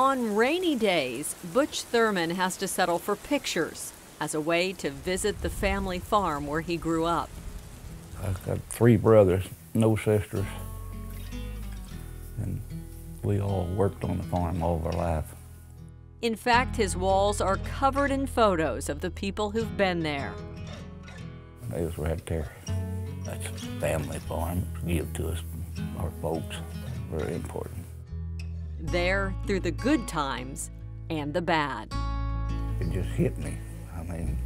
On rainy days, Butch Thurman has to settle for pictures as a way to visit the family farm where he grew up. I've got three brothers, no sisters, and we all worked on the farm all of our life. In fact, his walls are covered in photos of the people who've been there. They right there. That's a family farm. Give to us, our folks. Very important. There through the good times and the bad. It just hit me. I mean,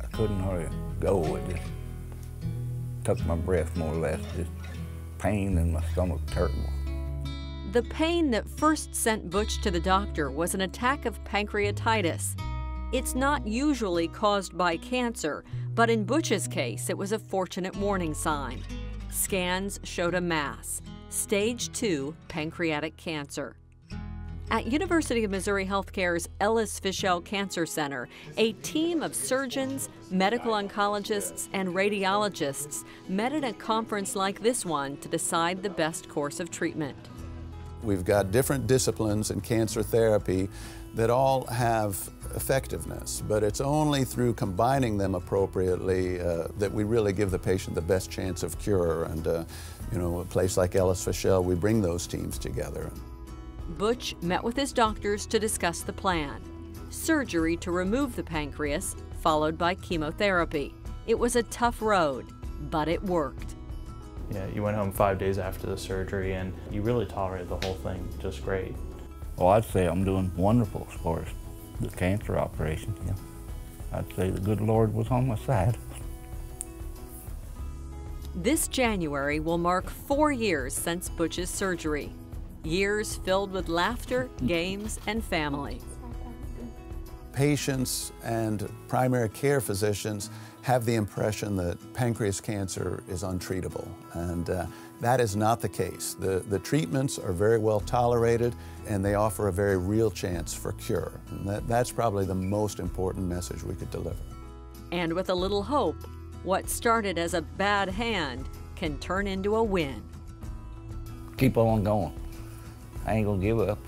I couldn't hardly go. It just took my breath more or less. Just pain in my stomach, terrible. The pain that first sent Butch to the doctor was an attack of pancreatitis. It's not usually caused by cancer, but in Butch's case, it was a fortunate warning sign. Scans showed a mass, stage 2 pancreatic cancer. At University of Missouri Healthcare's Ellis Fischel Cancer Center, a team of surgeons, medical oncologists, and radiologists met at a conference like this one to decide the best course of treatment. We've got different disciplines in cancer therapy that all have effectiveness, but it's only through combining them appropriately uh, that we really give the patient the best chance of cure. And, uh, you know, a place like Ellis Fischel, we bring those teams together. Butch met with his doctors to discuss the plan. Surgery to remove the pancreas, followed by chemotherapy. It was a tough road, but it worked. Yeah, you went home five days after the surgery and you really tolerated the whole thing just great. Well, I'd say I'm doing wonderful as far as the cancer operation. Yeah. I'd say the good Lord was on my side. This January will mark four years since Butch's surgery. Years filled with laughter, games, and family. Patients and primary care physicians have the impression that pancreas cancer is untreatable, and uh, that is not the case. The, the treatments are very well tolerated, and they offer a very real chance for cure. And that, that's probably the most important message we could deliver. And with a little hope, what started as a bad hand can turn into a win. Keep on going. I ain't gonna give up.